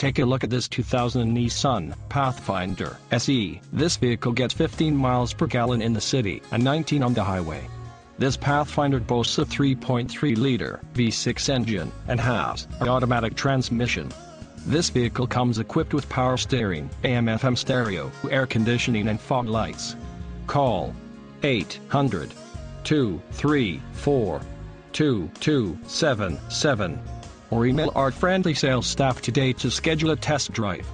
Take a look at this 2000 Nissan Pathfinder SE. This vehicle gets 15 miles per gallon in the city and 19 on the highway. This Pathfinder boasts a 3.3-liter V6 engine and has an automatic transmission. This vehicle comes equipped with power steering, AM-FM stereo, air conditioning and fog lights. Call 800 234 2277 or email our friendly sales staff today to schedule a test drive.